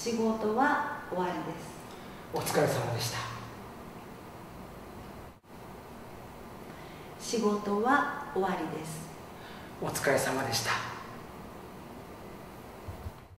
仕事は終わりです。お疲れ様でした。仕事は終わりです。お疲れ様でした。